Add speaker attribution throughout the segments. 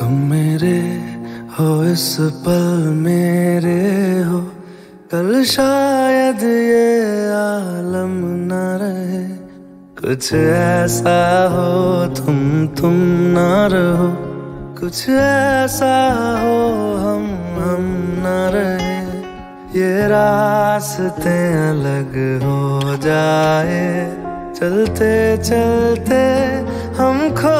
Speaker 1: तुम मेरे हो, इस पल मेरे हो। कल शायद ये आलम न रहे। कुछ ऐसा हो, तुम तुम न रहो। कुछ ऐसा हो, हम हम न रहे। ये रास्ते अलग हो जाए। चलते चलते हम खो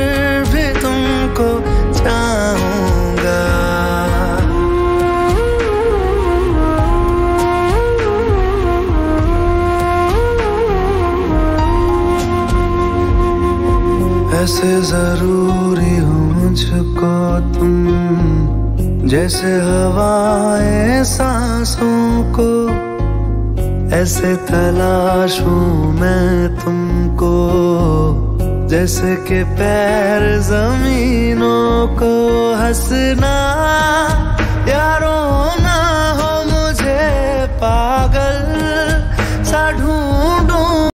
Speaker 1: ऐसे ज़रूरी हो मुझको तुम, जैसे हवाएँ सांसों को, ऐसे तलाशूं मैं तुमको, जैसे के पैर जमीनों को हंसना।